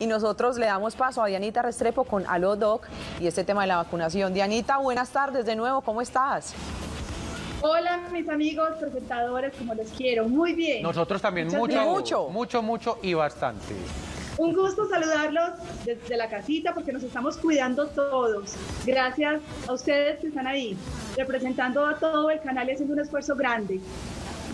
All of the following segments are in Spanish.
Y nosotros le damos paso a Dianita Restrepo con Aló Doc y este tema de la vacunación. Dianita, buenas tardes de nuevo, ¿cómo estás? Hola, mis amigos presentadores, como les quiero. Muy bien. Nosotros también, mucho, mucho, mucho, mucho y bastante. Un gusto saludarlos desde la casita porque nos estamos cuidando todos. Gracias a ustedes que están ahí, representando a todo el canal y haciendo un esfuerzo grande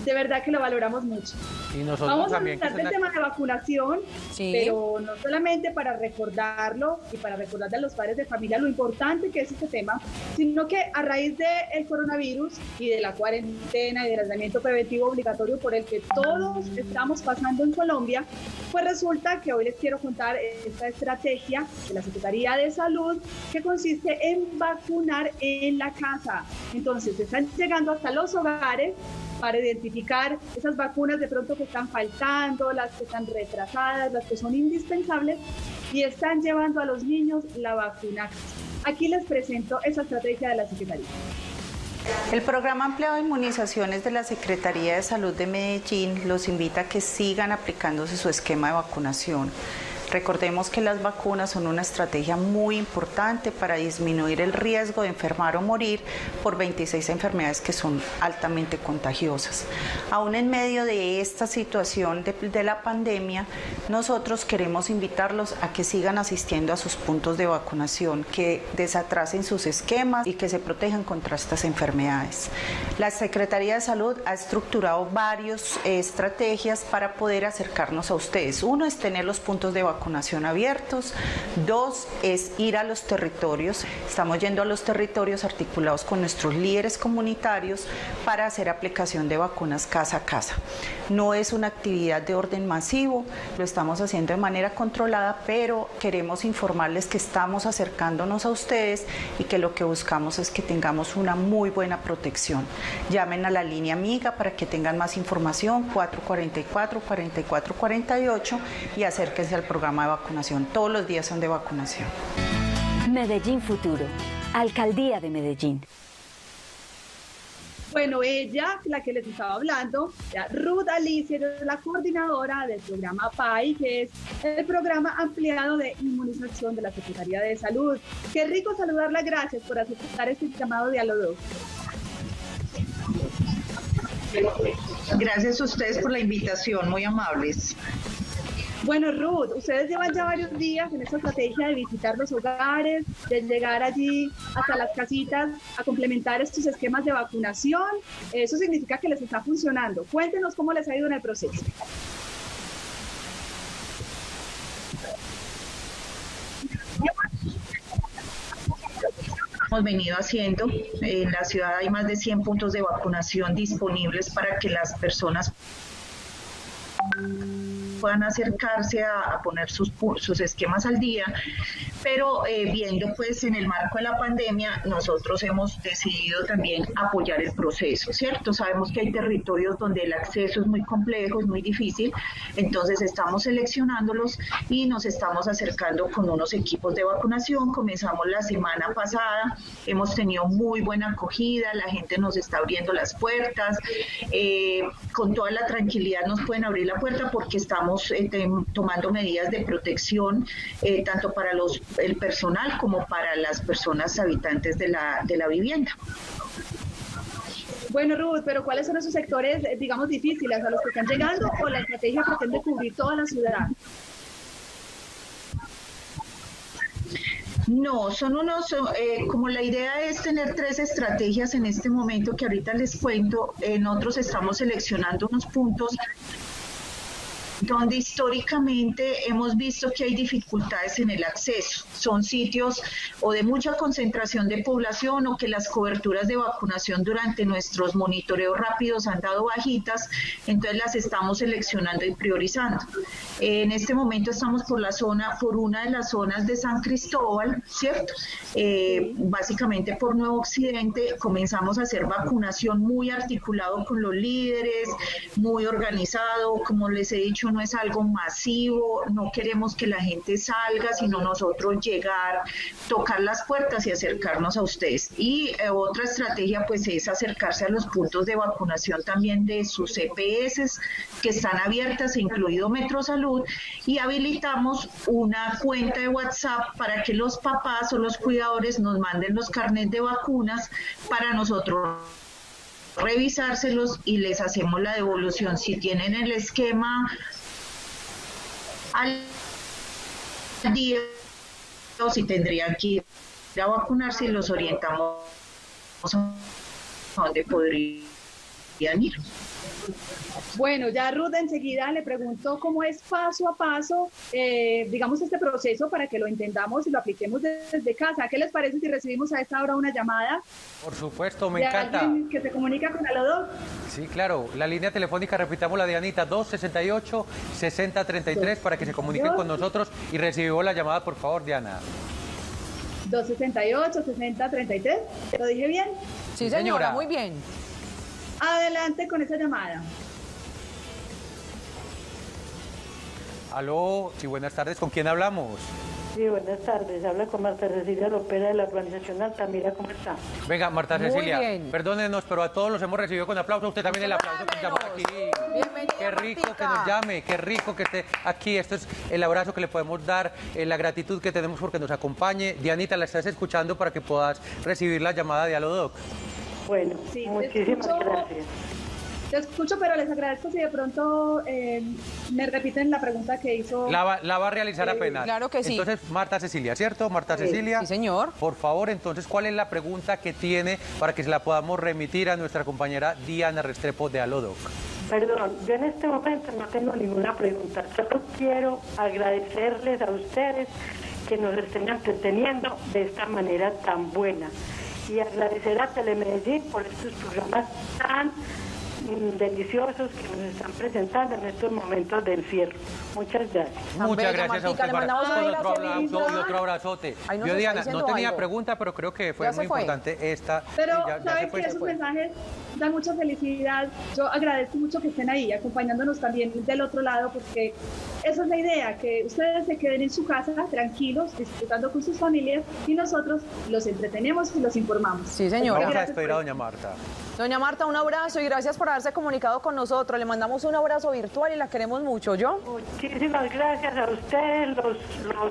de verdad que lo valoramos mucho. Y nosotros Vamos a hablar del tema de vacunación, pero no solamente para recordarlo y para recordarle a los padres de familia lo importante que es este tema, sino que a raíz del coronavirus y de la cuarentena y del aislamiento preventivo obligatorio por el que todos estamos pasando en Colombia, pues resulta que hoy les quiero contar esta estrategia de la Secretaría de Salud que consiste en vacunar en la casa. Entonces, están llegando hasta los hogares para identificar esas vacunas de pronto que están faltando, las que están retrasadas, las que son indispensables y están llevando a los niños la vacuna. Aquí les presento esa estrategia de la Secretaría. El programa ampliado de inmunizaciones de la Secretaría de Salud de Medellín los invita a que sigan aplicándose su esquema de vacunación. Recordemos que las vacunas son una estrategia muy importante para disminuir el riesgo de enfermar o morir por 26 enfermedades que son altamente contagiosas. Aún en medio de esta situación de, la pandemia, nosotros queremos invitarlos a que sigan asistiendo a sus puntos de vacunación, que desatrasen sus esquemas y que se protejan contra estas enfermedades. La Secretaría de Salud ha estructurado varias eh, estrategias para poder acercarnos a ustedes. Uno es tener los puntos de vacunación vacunación abiertos. Dos es ir a los territorios. Estamos yendo a los territorios articulados con nuestros líderes comunitarios para hacer aplicación de vacunas casa a casa. No es una actividad de orden masivo, lo estamos haciendo de manera controlada, pero queremos informarles que estamos acercándonos a ustedes y que lo que buscamos es que tengamos una muy buena protección. Llamen a la línea amiga para que tengan más información 444-4448 y acérquense al programa de vacunación. Todos los días son de vacunación. Medellín Futuro, Alcaldía de Medellín. Bueno, ella, la que les estaba hablando, Ruth Alicia, es la coordinadora del programa PAI, que es el programa ampliado de inmunización de la Secretaría de Salud. Qué rico saludarla, gracias por aceptar este llamado de Alodo. Gracias a ustedes por la invitación, muy amables. Bueno, Ruth, ustedes llevan ya varios días en esta estrategia de visitar los hogares, de llegar allí hasta las casitas a complementar estos esquemas de vacunación. Eso significa que les está funcionando. Cuéntenos cómo les ha ido en el proceso. hemos venido haciendo. En la ciudad hay más de 100 puntos de vacunación disponibles para que las personas puedan acercarse a, poner sus, sus, esquemas al día, pero eh, viendo pues en el marco de la pandemia, nosotros hemos decidido también apoyar el proceso, ¿cierto? Sabemos que hay territorios donde el acceso es muy complejo, es muy difícil, entonces estamos seleccionándolos y nos estamos acercando con unos equipos de vacunación, comenzamos la semana pasada, hemos tenido muy buena acogida, la gente nos está abriendo las puertas, eh, con toda la tranquilidad nos pueden abrir la puerta porque estamos eh, tomando medidas de protección eh, tanto para los, el personal como para las personas habitantes de la, de la vivienda. Bueno, Ruth, pero ¿cuáles son esos sectores, eh, digamos, difíciles a los que están llegando o la estrategia pretende cubrir toda la ciudad? No, son unos, como la idea es tener tres estrategias en este momento que ahorita les cuento, nosotros estamos seleccionando unos puntos donde históricamente hemos visto que hay dificultades en el acceso. Son sitios o de mucha concentración de población o que las coberturas de vacunación durante nuestros monitoreos rápidos han dado bajitas, entonces las estamos seleccionando y priorizando. En este momento estamos por la zona, por una de las zonas de San Cristóbal, ¿cierto? Eh, básicamente por Nuevo Occidente comenzamos a hacer vacunación muy articulado con los líderes, muy organizado, como les he dicho no es algo masivo, no queremos que la gente salga, sino nosotros llegar, tocar las puertas y acercarnos a ustedes. Y eh, otra estrategia pues es acercarse a los puntos de vacunación también de sus EPS que están abiertas, incluido Metrosalud, y habilitamos una cuenta de WhatsApp para que los papás o los cuidadores nos manden los carnets de vacunas para nosotros revisárselos y les hacemos la devolución. Si tienen el esquema al día o si tendrían que ir a vacunarse, los orientamos a dónde podrían ir. Bueno, ya Ruth enseguida le preguntó cómo es paso a paso, eh, digamos, este proceso para que lo entendamos y lo apliquemos desde casa. ¿Qué les parece si recibimos a esta hora una llamada? Por supuesto, me encanta. que se comunica con Alodoc. Sí, claro. La línea telefónica, repitamos la de Anita, 268-6033 para que se comuniquen con nosotros y recibimos la llamada, por favor, Diana. 268-6033, ¿lo dije bien? Sí, señora, muy bien. Adelante con esa llamada. Aló, sí, buenas tardes. ¿Con quién hablamos? Sí, buenas tardes. Habla con Marta Cecilia Lopera de la Organización Altamira. ¿Cómo está? Venga, Marta Cecilia, perdónenos, pero a todos los hemos recibido con aplauso. Usted también el aplauso que llamó aquí. Qué rico que nos llame, qué rico que esté aquí. Esto es el abrazo que le podemos dar, eh, la gratitud que tenemos porque nos acompañe. Dianita, la estás escuchando para que puedas recibir la llamada de Alodoc. Bueno, muchísimas gracias. Te escucho, pero les agradezco si de pronto eh, me repiten la pregunta que hizo. La va, la va a realizar apenas. Claro que sí. Entonces, Marta Cecilia, ¿cierto? Marta Cecilia. Sí, señor. Por favor, entonces, ¿cuál es la pregunta que tiene para que se la podamos remitir a nuestra compañera Diana Restrepo de Alodoc? Perdón, yo en este momento no tengo ninguna pregunta. Solo quiero agradecerles a ustedes que nos estén entreteniendo de esta manera tan buena y agradecer a Telemedellín por estos programas tan deliciosos que nos están presentando en estos momentos del encierro. Muchas gracias. Muchas gracias a usted. otro, otro abrazote. Yo, Diana, no tenía pregunta, pero creo que fue muy importante esta. Pero, ¿sabes que Esos mensajes dan mucha felicidad. Yo agradezco mucho que estén ahí, acompañándonos también del otro lado, porque esa es la idea, que ustedes se queden en su casa tranquilos, disfrutando con sus familias, y nosotros los entretenemos y los informamos. Sí, señora. Vamos a despedir a doña Marta. Doña Marta, un abrazo y gracias por haberse comunicado con nosotros. Le mandamos un abrazo virtual y la queremos mucho, ¿yo? Muchísimas gracias a ustedes, los,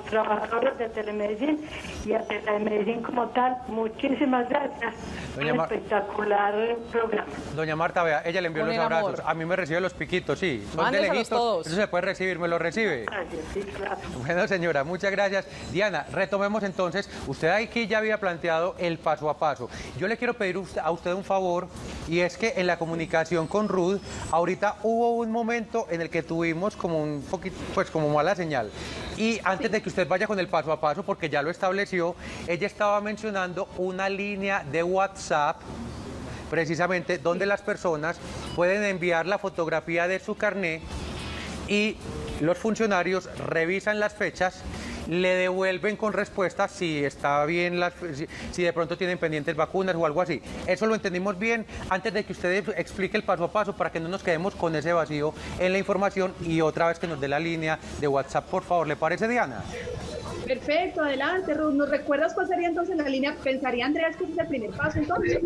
trabajadores de Telemedellín y a Telemedellín como tal. Muchísimas gracias. Doña espectacular programa. Doña Marta, vea, ella le envió los abrazos. A mí me recibe los piquitos, sí. Son de lejitos. Eso se puede recibir, me lo recibe. Sí, claro. Bueno, señora, muchas gracias. Diana, retomemos entonces. Usted aquí ya había planteado el paso a paso. Yo le quiero pedir a usted un favor y es que en la comunicación con Ruth, ahorita hubo un momento en el que tuvimos como un poquito, pues como mala señal. Y antes de que usted vaya con el paso a paso, porque ya lo estableció, ella estaba mencionando una línea de WhatsApp precisamente donde las personas pueden enviar la fotografía de su carné y los funcionarios revisan las fechas le devuelven con respuesta si está bien, las, si, de pronto tienen pendientes vacunas o algo así. Eso lo entendimos bien antes de que usted explique el paso a paso para que no nos quedemos con ese vacío en la información y otra vez que nos dé la línea de WhatsApp, por favor. ¿Le parece, Diana? Perfecto, adelante, Ruth. ¿Nos recuerdas cuál sería entonces la línea? Pensaría Andrés que es el primer paso entonces.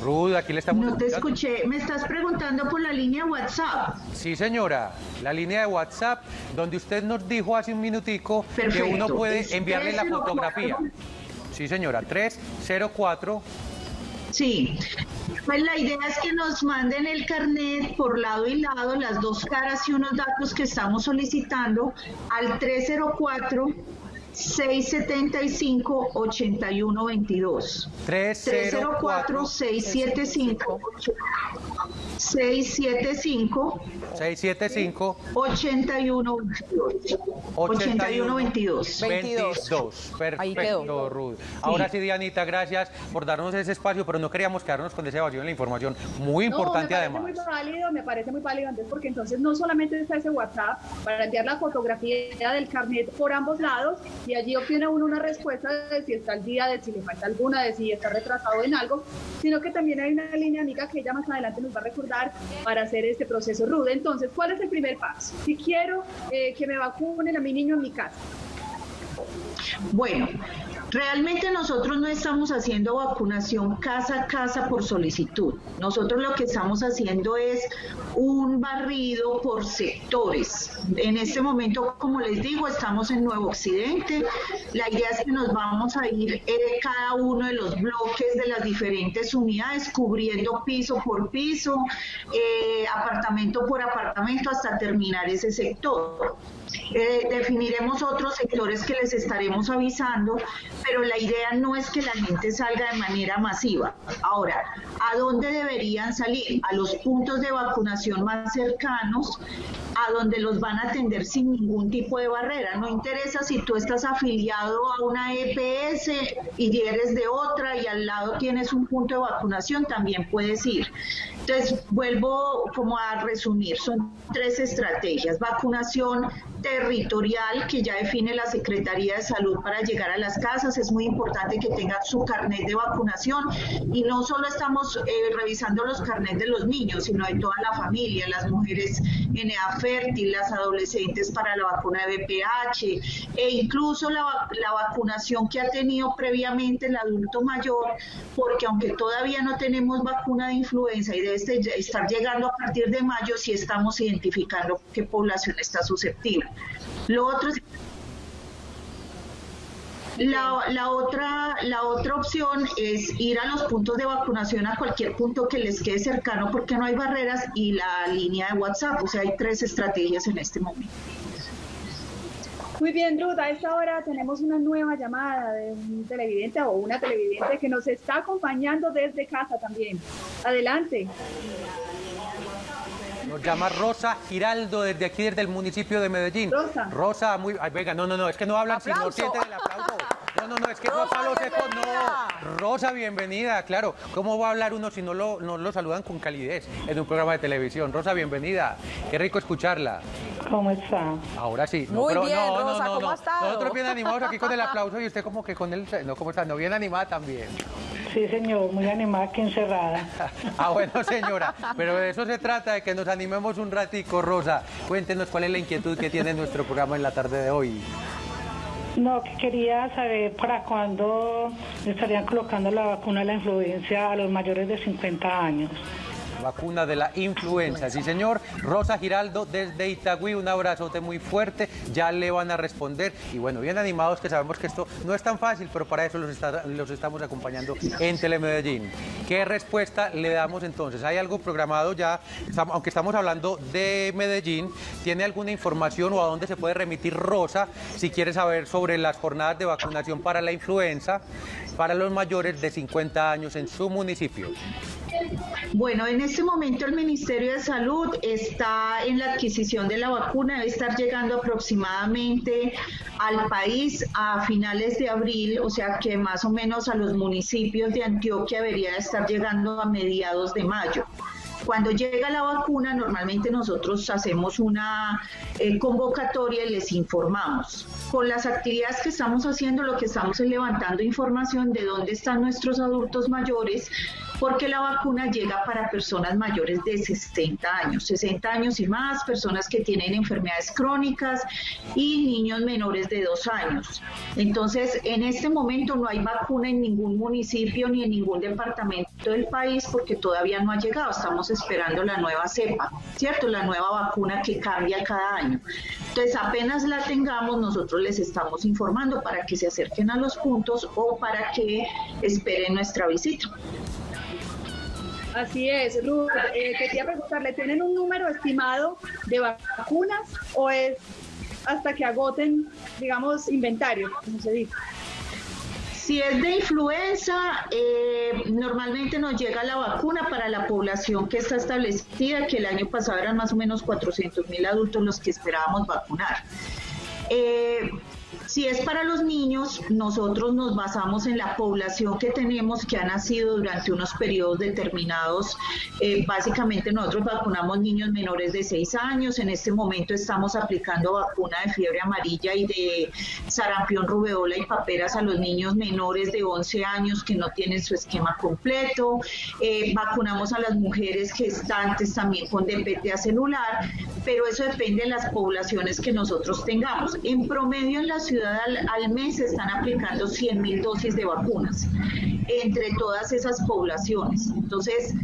Ruth, aquí le estamos No te escuché. ¿Me estás preguntando por la línea WhatsApp? Sí, señora. La línea de WhatsApp, donde usted nos dijo hace un minutico que uno puede enviarle la fotografía. Sí, señora. 304. Sí. Pues la idea es que nos manden el carnet por lado y lado, las dos caras y unos datos que estamos solicitando al 304 675 8122 304 675 675 675 8122 8122 22. Perfecto, Ruth. Ahora sí, Dianita, gracias por darnos ese espacio, pero no queríamos quedarnos con ese vacío en la información. Muy importante no, me además. Me parece muy válido, me parece muy válido, Andrés, porque entonces no solamente está ese WhatsApp para enviar la fotografía del carnet por ambos lados y allí obtiene uno una respuesta de si está al día, de si le falta alguna, de si está retrasado en algo, sino que también hay una línea amiga que ella más adelante nos va a recordar para hacer este proceso rudo. Entonces, ¿cuál es el primer paso? Si quiero eh, que me vacunen a mi niño en mi casa. Bueno, Realmente nosotros no estamos haciendo vacunación casa a casa por solicitud. Nosotros lo que estamos haciendo es un barrido por sectores. En este momento, como les digo, estamos en Nuevo Occidente. La idea es que nos vamos a ir eh, cada uno de los bloques de las diferentes unidades, cubriendo piso por piso, eh, apartamento por apartamento, hasta terminar ese sector. Eh, definiremos otros sectores que les estaremos avisando, pero la idea no es que la gente salga de manera masiva. Ahora, ¿a dónde deberían salir? A los puntos de vacunación más cercanos, a donde los van a atender sin ningún tipo de barrera. No interesa si tú estás afiliado a una EPS y eres de otra y al lado tienes un punto de vacunación, también puedes ir. Entonces, vuelvo como a resumir, son tres estrategias. Vacunación territorial que ya define la Secretaría de Salud para llegar a las casas. Es muy importante que tengan su carnet de vacunación y no solo estamos eh, revisando los carnets de los niños, sino de toda la familia, las mujeres en edad fértil, las adolescentes para la vacuna de VPH e incluso la, la vacunación que ha tenido previamente el adulto mayor, porque aunque todavía no tenemos vacuna de influenza y debe estar llegando a partir de mayo, sí estamos identificando qué población está susceptible. Lo otro es la, la, otra, la otra opción es ir a los puntos de vacunación a cualquier punto que les quede cercano porque no hay barreras y la línea de WhatsApp. O sea, hay tres estrategias en este momento. Muy bien, Ruth, a esta hora tenemos una nueva llamada de un televidente o una televidente que nos está acompañando desde casa también. Adelante. Nos llama Rosa Giraldo desde aquí, desde el municipio de Medellín. Rosa. Rosa, muy. Ay, venga, no, no, no, es que no hablan si no sienten el aplauso. No, no, no, es que Rosa, Pablo Seco, no. Rosa, bienvenida, claro. ¿Cómo va a hablar uno si no lo, no lo saludan con calidez en un programa de televisión? Rosa, bienvenida. Qué rico escucharla. ¿Cómo está? Ahora sí. No, Muy bien, Rosa, ¿cómo ha estado? Nosotros bien animados aquí con el aplauso y usted como que con el... No, ¿cómo está? No, bien animada también. Sí, señor, muy animada aquí encerrada. ah, bueno, señora, pero de eso se trata, de que nos animemos un ratico, Rosa. Cuéntenos cuál es la inquietud que tiene nuestro programa en la tarde de hoy. No, quería saber para cuándo estarían colocando la vacuna de la influencia a los mayores de 50 años vacuna de la influenza. Sí, señor. Rosa Giraldo desde Itagüí, un abrazote muy fuerte. Ya le van a responder. Y bueno, bien animados que sabemos que esto no es tan fácil, pero para eso los, estamos acompañando en Telemedellín. ¿Qué respuesta le damos entonces? ¿Hay algo programado ya? Aunque estamos hablando de Medellín, ¿tiene alguna información o a dónde se puede remitir Rosa si quiere saber sobre las jornadas de vacunación para la influenza para los mayores de 50 años en su municipio? Bueno, en este momento el Ministerio de Salud está en la adquisición de la vacuna, debe estar llegando aproximadamente al país a finales de abril, o sea que más o menos a los municipios de Antioquia debería estar llegando a mediados de mayo. Cuando llega la vacuna, normalmente nosotros hacemos una eh, convocatoria y les informamos. Con las actividades que estamos haciendo, lo que estamos es levantando información de dónde están nuestros adultos mayores, porque la vacuna llega para personas mayores de 60 años, 60 años y más, personas que tienen enfermedades crónicas y niños menores de 2 años. Entonces, en este momento no hay vacuna en ningún municipio ni en ningún departamento del país porque todavía no ha llegado. Estamos esperando la nueva cepa, ¿cierto? La nueva vacuna que cambia cada año. Entonces, apenas la tengamos, nosotros les estamos informando para que se acerquen a los puntos o para que esperen nuestra visita. Así es, Ruth. Eh, quería preguntarle, ¿tienen un número estimado de vacunas o es hasta que agoten, digamos, inventario, como se dice? Si es de influenza, eh, normalmente nos llega la vacuna para la población que está establecida, que el año pasado eran más o menos 400 mil adultos los que esperábamos vacunar. Eh, si es para los niños, nosotros nos basamos en la población que tenemos que ha nacido durante unos periodos determinados. Eh, básicamente nosotros vacunamos niños menores de 6 años. En este momento estamos aplicando vacuna de fiebre amarilla y de sarampión, rubeola y paperas a los niños menores de 11 años que no tienen su esquema completo. Eh, vacunamos a las mujeres gestantes también con DPTA celular, pero eso depende de las poblaciones que nosotros tengamos. En promedio en la ciudad al, mes se están aplicando 100 mil dosis de vacunas entre todas esas poblaciones. Entonces,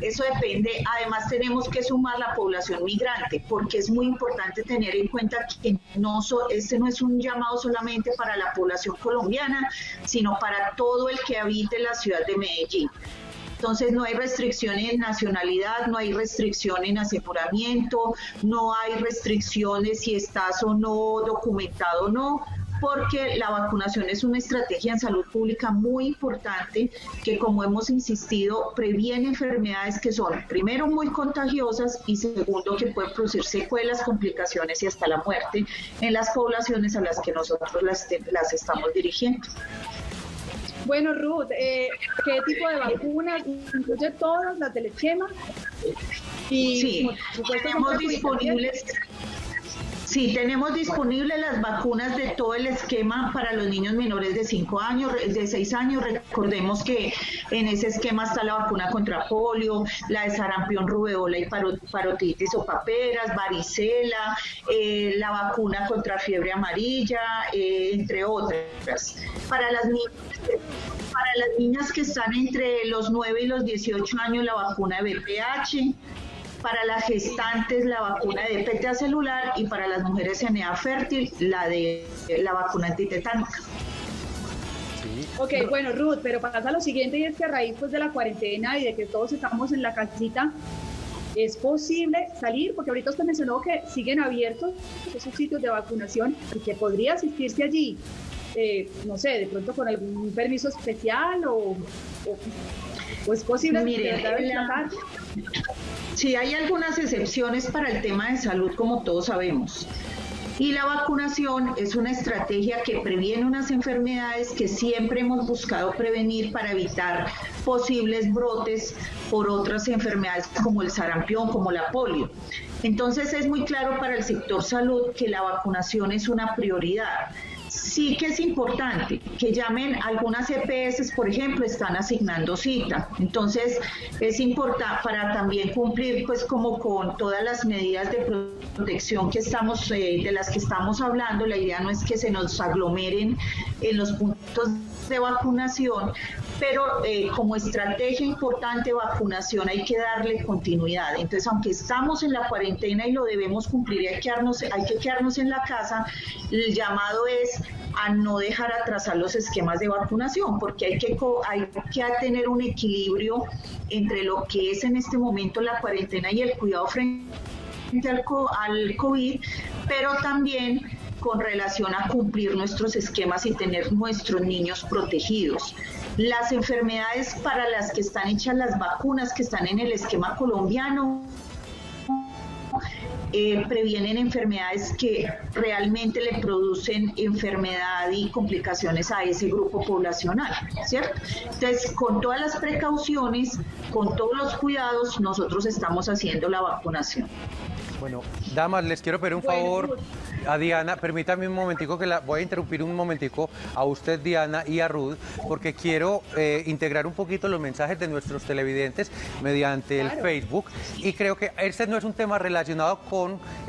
eso depende. Además, tenemos que sumar la población migrante, porque es muy importante tener en cuenta que no este no es un llamado solamente para la población colombiana, sino para todo el que habite la ciudad de Medellín. Entonces no hay restricción en nacionalidad, no hay restricción en aseguramiento, no hay restricciones si estás o no documentado o no porque la vacunación es una estrategia en salud pública muy importante que, como hemos insistido, previene enfermedades que son, primero, muy contagiosas y segundo, que pueden producir secuelas, complicaciones y hasta la muerte en las poblaciones a las que nosotros las, las estamos dirigiendo. Bueno, Ruth, eh, ¿qué tipo de vacunas? ¿Incluye todas las del esquema? Y, sí, tenemos disponibles Sí, tenemos disponibles las vacunas de todo el esquema para los niños menores de 5 años, de 6 años. Recordemos que en ese esquema está la vacuna contra polio, la de sarampión, rubeola y parotitis o paperas, varicela, eh, la vacuna contra fiebre amarilla, eh, entre otras. Para las niñas para las niñas que están entre los 9 y los 18 años, la vacuna de BPH, para las gestantes la vacuna de PTA celular y para las mujeres en edad fértil la de la vacuna antitetánica. Ok, bueno, Ruth, pero pasa lo siguiente y es que a raíz pues, de la cuarentena y de que todos estamos en la casita, ¿es posible salir? Porque ahorita usted mencionó que siguen abiertos esos sitios de vacunación y que podría asistirse allí, eh, no sé, de pronto con algún permiso especial o, o, es posible Mire, Sí, hay algunas excepciones para el tema de salud, como todos sabemos. Y la vacunación es una estrategia que previene unas enfermedades que siempre hemos buscado prevenir para evitar posibles brotes por otras enfermedades como el sarampión, como la polio. Entonces es muy claro para el sector salud que la vacunación es una prioridad sí que es importante que llamen algunas EPS, por ejemplo, están asignando cita. Entonces, es importante para también cumplir pues como con todas las medidas de protección que estamos eh, de las que estamos hablando, la idea no es que se nos aglomeren en los puntos de vacunación, pero eh, como estrategia importante vacunación hay que darle continuidad. Entonces, aunque estamos en la cuarentena y lo debemos cumplir, hay que quedarnos, hay que quedarnos en la casa, el llamado es a no dejar atrasar los esquemas de vacunación, porque hay que, hay que tener un equilibrio entre lo que es en este momento la cuarentena y el cuidado frente al, al COVID, pero también con relación a cumplir nuestros esquemas y tener nuestros niños protegidos. Las enfermedades para las que están hechas las vacunas que están en el esquema colombiano eh, previenen enfermedades que realmente le producen enfermedad y complicaciones a ese grupo poblacional, ¿cierto? Entonces, con todas las precauciones, con todos los cuidados, nosotros estamos haciendo la vacunación. Bueno, damas, les quiero pedir un favor a Diana, permítame un momentico que la voy a interrumpir un momentico a usted, Diana, y a Ruth, porque quiero eh, integrar un poquito los mensajes de nuestros televidentes mediante el Facebook. Y creo que este no es un tema relacionado con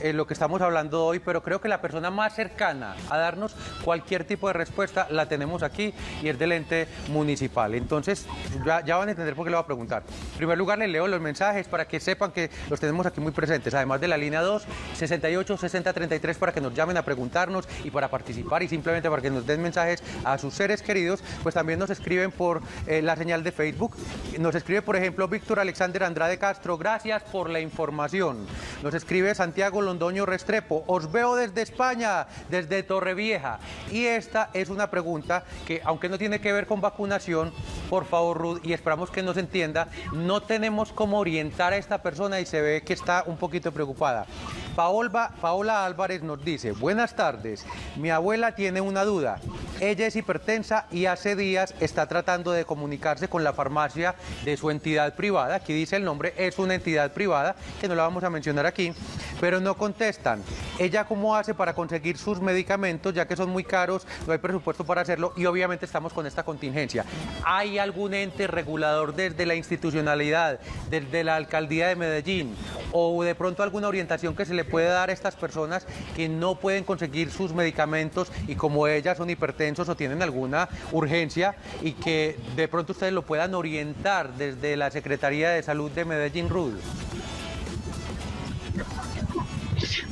eh, lo que estamos hablando hoy, pero creo que la persona más cercana a darnos cualquier tipo de respuesta la tenemos aquí y es del ente municipal. Entonces, ya, ya van a entender por qué le voy a preguntar. En primer lugar, le leo los mensajes para que sepan que los tenemos aquí muy presentes, además de la línea 2, 68 60 33 para que nos llamen a preguntarnos y para participar y simplemente para que nos den mensajes a sus seres queridos, pues también nos escriben por eh, la señal de Facebook. Nos escribe, por ejemplo, Víctor Alexander Andrade Castro, gracias por la información. Nos escribe Santiago Londoño Restrepo. Os veo desde España, desde Torrevieja. Y esta es una pregunta que, aunque no tiene que ver con vacunación, por favor, Ruth, y esperamos que nos entienda, no tenemos cómo orientar a esta persona y se ve que está un poquito preocupada. Paola, Paola Álvarez nos dice, buenas tardes, mi abuela tiene una duda. Ella es hipertensa y hace días está tratando de comunicarse con la farmacia de su entidad privada. Aquí dice el nombre, es una entidad privada, que no la vamos a mencionar aquí, pero no contestan. Ella cómo hace para conseguir sus medicamentos, ya que son muy caros, no hay presupuesto para hacerlo y obviamente estamos con esta contingencia. ¿Hay algún ente regulador desde la institucionalidad, desde la alcaldía de Medellín o de pronto alguna orientación que se le puede dar a estas personas que no pueden conseguir sus medicamentos y como ellas son hipertensos o tienen alguna urgencia y que de pronto ustedes lo puedan orientar desde la Secretaría de Salud de Medellín, Rud?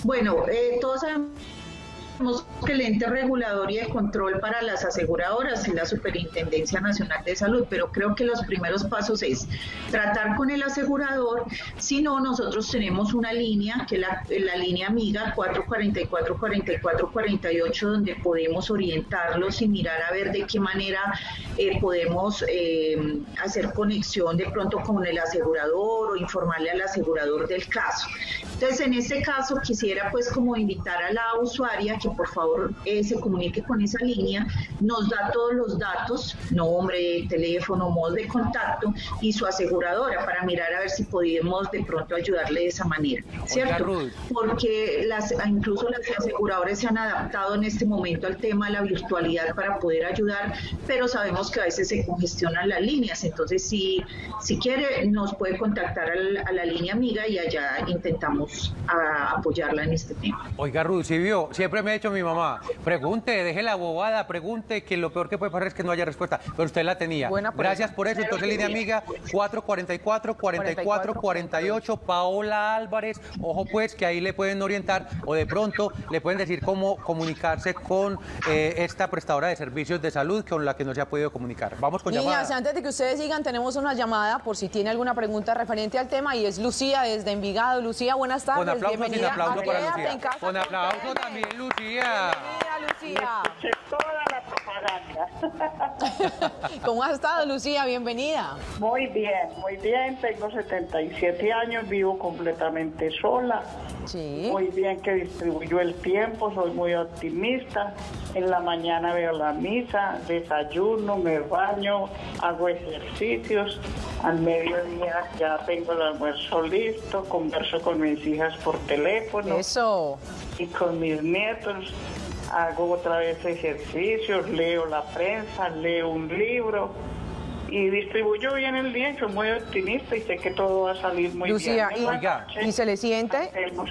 Bueno, eh, todos sabemos que el ente regulador y de control para las aseguradoras es la Superintendencia Nacional de Salud, pero creo que los primeros pasos es tratar con el asegurador, si no, nosotros tenemos una línea, que es la, línea amiga 444-4448, donde podemos orientarlos y mirar a ver de qué manera eh, podemos eh, hacer conexión de pronto con el asegurador o informarle al asegurador del caso. Entonces, en este caso, quisiera pues como invitar a la usuaria que por favor eh, se comunique con esa línea, nos da todos los datos, nombre, teléfono, modo de contacto y su aseguradora para mirar a ver si podemos de pronto ayudarle de esa manera, ¿cierto? Porque las, incluso las aseguradoras se han adaptado en este momento al tema de la virtualidad para poder ayudar, pero sabemos que a veces se congestionan las líneas, entonces si, si quiere nos puede contactar a la, a la línea amiga y allá intentamos a, apoyarla en este tema. Oiga, Ruth, si vio, siempre me ha dicho mi mamá, pregunte, deje la bobada, pregunte, que lo peor que puede pasar es que no haya respuesta, pero usted la tenía. Buena Gracias por eso. Entonces, línea amiga, 444-4448, Paola Álvarez, ojo pues, que ahí le pueden orientar o de pronto le pueden decir cómo comunicarse con eh, esta prestadora de servicios de salud con la que no se ha podido comunicar. Vamos con Niñas, antes de que ustedes sigan, tenemos una llamada por si tiene alguna pregunta referente al tema y es Lucía desde Envigado. Lucía, buenas tardes. Con aplauso sin Bienvenida aplauso a para Lucía. en casa Con aplauso también, Lucía. Bienvenida, Lucía. Escuché toda la propaganda. ¿Cómo has estado, Lucía? Bienvenida. Muy bien, muy bien. Tengo 77 años, vivo completamente sola. Sí. Muy bien que distribuyo el tiempo, soy muy optimista. En la mañana veo la misa, desayuno, me baño, hago ejercicios. Al mediodía ya tengo el almuerzo listo, converso con mis hijas por teléfono Eso. y con mis nietos. Hago otra vez ejercicios, leo la prensa, leo un libro y distribuyo bien el día. Soy muy optimista y sé que todo va a salir muy Lucía, bien. y- la noche ¿Y se le siente? hacemos-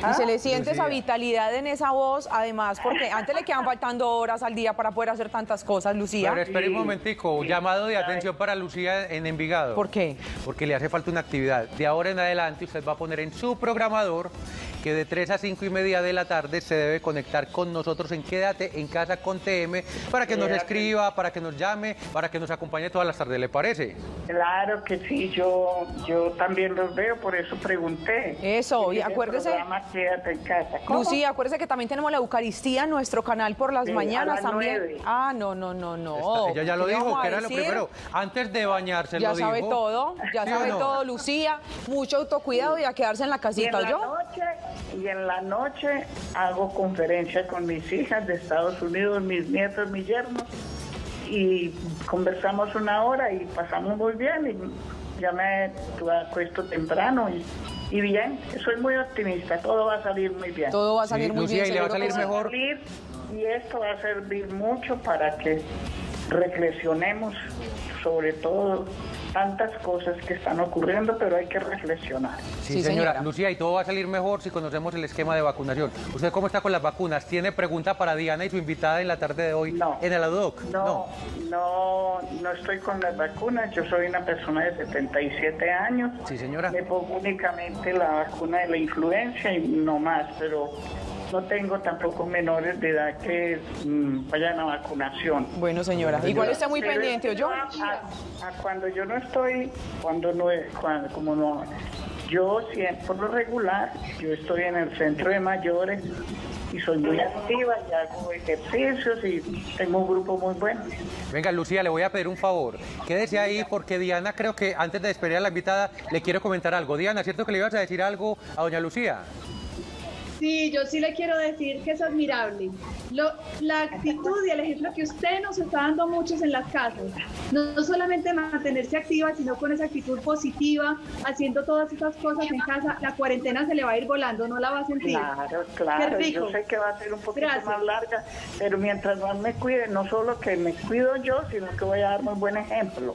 Y ¿Ah? se le siente esa Lucía. vitalidad en esa voz, además, porque antes le quedan faltando horas al día para poder hacer tantas cosas, Lucía. Pero espere un momentico, llamado de atención para Lucía en Envigado. ¿Por qué? Porque le hace falta una actividad. De ahora en adelante usted va a poner en su programador que de 3 a 5 y media de la tarde se debe conectar con nosotros en Quédate en Casa con TM para que nos escriba, para que nos llame, para que nos acompañe todas las tardes, ¿le parece? Claro que sí, yo, yo también los veo, por eso pregunté. Eso, y acuérdese- programa Quédate en casa. ¿Cómo? Lucía, acuérdese que también tenemos la Eucaristía en nuestro canal por las Sí, a mañanas las también. Ah, no, no, no, no. Ella ya lo ¿Qué dijo, que era lo primero. Antes de bañarse Ya lo dijo. sabe todo, ya ¿Sí o sabe no? todo, Lucía. Mucho autocuidado y a quedarse en la Y en casita, la ¿yo? noche, y en la noche hago conferencia con mis hijas de Estados Unidos, mis nietos, mis yernos, y conversamos una hora y pasamos muy bien. Y ya me acuesto temprano y, y bien, soy muy optimista, todo va a salir muy bien. Todo va a Sí, salir muy Lucía, bien. y le va a salir mejor. salir, y esto va a servir mucho para que reflexionemos sobre todo tantas cosas que están ocurriendo, pero hay que reflexionar. Sí, Sí, señora. señora. Lucía, y todo va a salir mejor si conocemos el esquema de vacunación. ¿Usted cómo está con las vacunas? ¿Tiene pregunta para Diana y su invitada en la tarde de hoy No. en el ADOC? No, no, no estoy con las vacunas. Yo soy una persona de 77 años. Sí, señora. Me pongo únicamente la vacuna de la influencia y no más, pero no tengo tampoco menores de edad que mm, vayan a vacunación. Bueno, señora. Igual está muy Pero pendiente, ¿o yo? A, a- a cuando yo no estoy, cuando no, es- cuando, como no, Yo siempre, por lo regular, yo estoy en el centro de mayores y soy muy activa y hago ejercicios y tengo un grupo muy bueno. Venga, Lucía, le voy a pedir un favor. Quédese ahí porque Diana creo que antes de despedir a la invitada le quiero comentar algo. Diana, ¿cierto que le ibas a decir algo a doña Lucía? Sí, yo sí le quiero decir que es admirable. la actitud y el ejemplo que usted nos está dando muchos en las casas. No, solamente mantenerse activa, sino con esa actitud positiva, haciendo todas esas cosas en casa. La cuarentena se le va a ir volando, no la va a sentir. Claro, claro. Yo sé que va a ser un poquito más larga, pero mientras más me cuide, no solo que me cuido yo, sino que voy a dar muy buen ejemplo.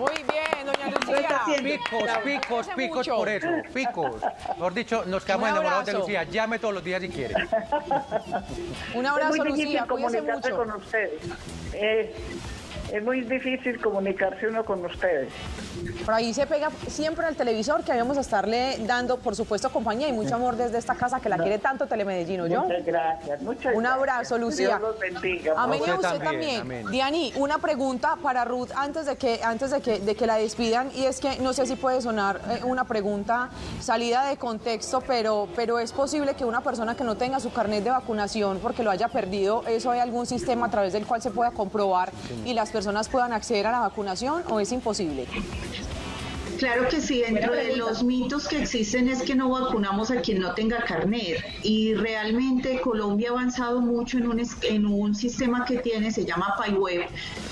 Muy bien, doña Lucía. Picos, picos, picos por eso, picos. Mejor dicho, nos quedamos enamorados de Lucía. Llame todos los días si quiere. Un abrazo, es muy difícil Lucía. comunicarse con ustedes. Eh, es muy difícil comunicarse uno con ustedes. Por ahí se pega siempre el televisor que vamos a estarle dando, por supuesto, compañía y mucho amor desde esta casa que la quiere tanto Telemedellín, ¿yo? Muchas gracias, muchas Un abrazo, Lucía. Dios los bendiga. Amén a usted también. Diani, una pregunta para Ruth antes de que antes de que, de que la despidan y es que no sé si puede sonar eh, una pregunta salida de contexto, pero, pero es posible que una persona que no tenga su carnet de vacunación porque lo haya perdido, ¿eso hay algún sistema a través del cual se pueda comprobar y las personas puedan acceder a la vacunación o es imposible? Claro que sí, dentro de los mitos que existen es que no vacunamos a quien no tenga carnet y realmente Colombia ha avanzado mucho en un, en un sistema que tiene, se llama PayWeb,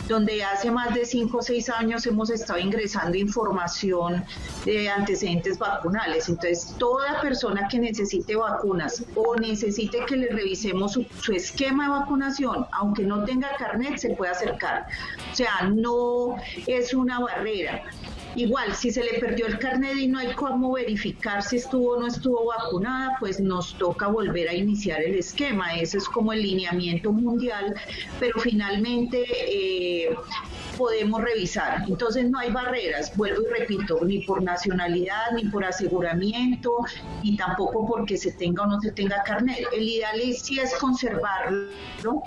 donde hace más de 5 o 6 años hemos estado ingresando información de antecedentes vacunales. Entonces, toda persona que necesite vacunas o necesite que le revisemos su, su esquema de vacunación, aunque no tenga carnet, se puede acercar. O sea, no es una barrera. Igual, si se le perdió el carnet y no hay cómo verificar si estuvo o no estuvo vacunada, pues nos toca volver a iniciar el esquema. Ese es como el lineamiento mundial, pero finalmente eh, podemos revisar. Entonces no hay barreras, vuelvo y repito, ni por nacionalidad, ni por aseguramiento, ni tampoco porque se tenga o no se tenga carnet. El ideal es, sí es conservarlo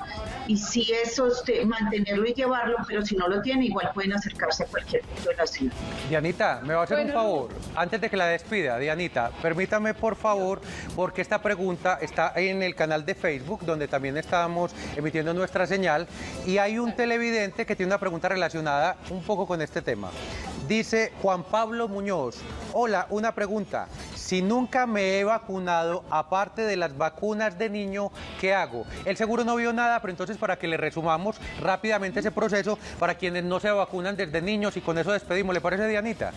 y sí es mantenerlo y llevarlo, pero si no lo tiene, igual pueden acercarse a cualquier punto de la ciudad. Dianita, me va a hacer un favor, antes de que la despida, Dianita, permítame por favor, porque esta pregunta está en el canal de Facebook, donde también estamos emitiendo nuestra señal, y hay un televidente que tiene una pregunta relacionada un poco con este tema. Dice Juan Pablo Muñoz, hola, una pregunta. Si nunca me he vacunado, aparte de las vacunas de niño, ¿qué hago? El seguro no vio nada, pero entonces para que le resumamos rápidamente ese proceso para quienes no se vacunan desde niños y con eso despedimos. ¿Le parece, Dianita?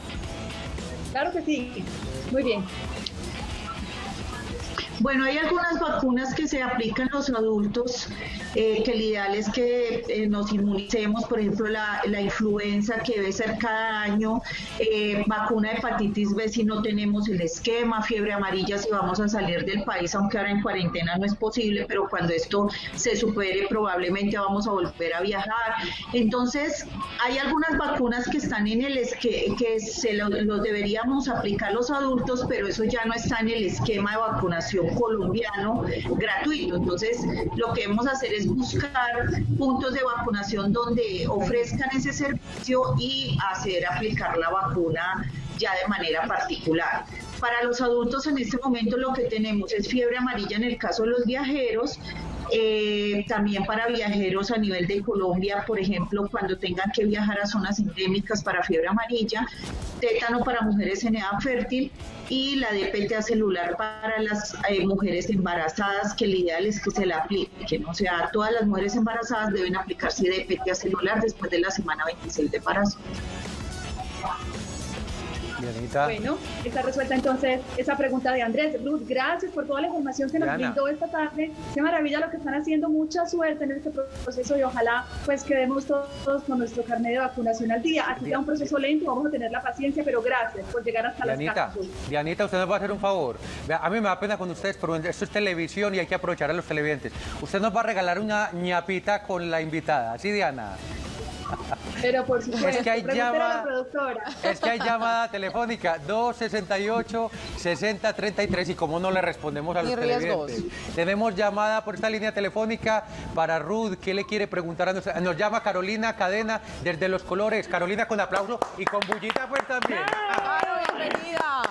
Claro que sí. Muy bien. Bueno, hay algunas vacunas que se aplican a los adultos, eh, que el ideal es que eh, nos inmunicemos, por ejemplo, la, influenza que debe ser cada año, eh, vacuna de hepatitis B si no tenemos el esquema, fiebre amarilla si vamos a salir del país, aunque ahora en cuarentena no es posible, pero cuando esto se supere probablemente vamos a volver a viajar. Entonces, hay algunas vacunas que están en el que, que se los lo deberíamos aplicar los adultos, pero eso ya no está en el esquema de vacunación colombiano gratuito. Entonces, lo que debemos hacer es buscar puntos de vacunación donde ofrezcan ese servicio y hacer aplicar la vacuna ya de manera particular. Para los adultos en este momento lo que tenemos es fiebre amarilla en el caso de los viajeros, eh, también para viajeros a nivel de Colombia, por ejemplo, cuando tengan que viajar a zonas endémicas para fiebre amarilla, tétano para mujeres en edad fértil y la DPTA celular para las eh, mujeres embarazadas, que el ideal es que se la apliquen. O sea, todas las mujeres embarazadas deben aplicarse DPTA celular después de la semana 26 de embarazo. Bueno, está resuelta entonces esa pregunta de Andrés. Ruth, gracias por toda la información que nos brindó esta tarde. Qué maravilla lo que están haciendo. Mucha suerte en este proceso y ojalá pues quedemos todos con nuestro carnet de vacunación al día. Así sea un proceso lento, vamos a tener la paciencia, pero gracias por llegar hasta las casas. Dianita, usted nos va a hacer un favor. A mí me da pena con ustedes, pero esto es televisión y hay que aprovechar a los televidentes. Usted nos va a regalar una ñapita con la invitada. ¿Sí, Diana? Pero por supuesto, es que hay llamada, es que hay llamada telefónica 268-6033 y como no le respondemos a los televidentes. Tenemos llamada por esta línea telefónica para Ruth, ¿qué le quiere preguntar a nuestra? Nos llama Carolina Cadena desde Los Colores. Carolina con aplauso y con bullita pues también. bienvenida.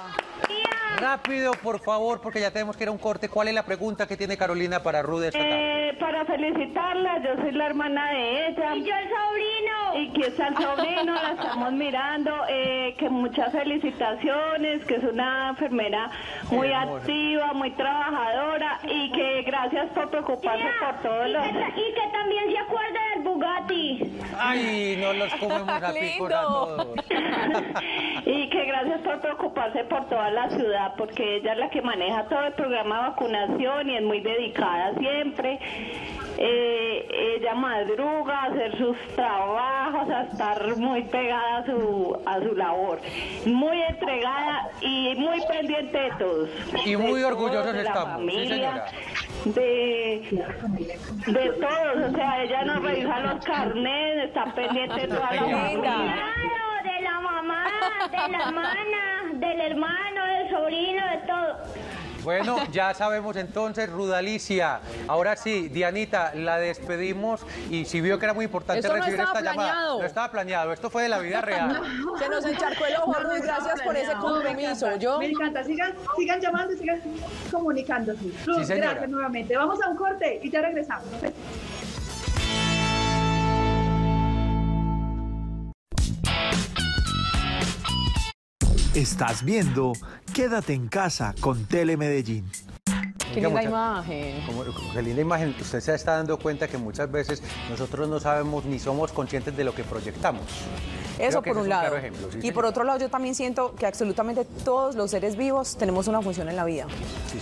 Rápido, por favor, porque ya tenemos que ir a un corte. ¿Cuál es la pregunta que tiene Carolina para Ruth esta tarde? Eh, para felicitarla, yo soy la hermana de ella. Y yo el sobrino. Y que está el sobrino, la estamos mirando. eh, que muchas felicitaciones, que es una enfermera muy activa, muy trabajadora y que gracias por preocuparse por todos y, los. y que también se acuerde del Bugatti. Ay, no los comemos a picos a todos. y que gracias por preocuparse por toda la ciudad, porque ella es la que maneja todo el programa de vacunación y es muy dedicada siempre. Eh, ella madruga a hacer sus trabajos, a estar muy pegada a su, a su labor, muy entregada y muy pendiente de todos. Y muy De orgullosos todos, de la estamos, sí, familia, de, de todos, o sea, ella nos revisa los carnets, está pendiente de toda la familia. La mamá, de la hermana, del hermano, del sobrino, de todo. Bueno, ya sabemos entonces, Rudalicia. Ahora sí, Dianita, la despedimos y si vio que era muy importante Esto no recibir estaba esta llamada. planeado. No estaba planeado, esto fue de la vida real. Se nos encharcó el ojo, Ruth. Gracias por ese compromiso. Yo. Me encanta, sigan, sigan llamando y sigan comunicándose. Ruth, gracias nuevamente. Vamos a un corte y ya regresamos. Estás viendo Quédate en casa con Telemedellín. Qué linda mucha- imagen. Como, qué linda imagen. Usted se está dando cuenta que muchas veces nosotros no sabemos ni somos conscientes de lo que proyectamos. Eso por un es lado. claro ejemplo, sí, y señora. por otro lado, yo también siento que absolutamente todos los seres vivos tenemos una función en la vida.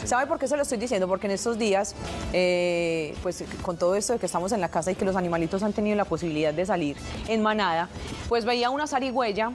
¿Sabe por qué se lo estoy diciendo? Porque en estos días, eh, pues con todo esto de que estamos en la casa y que los animalitos han tenido la posibilidad de salir en manada, pues veía una zarigüeya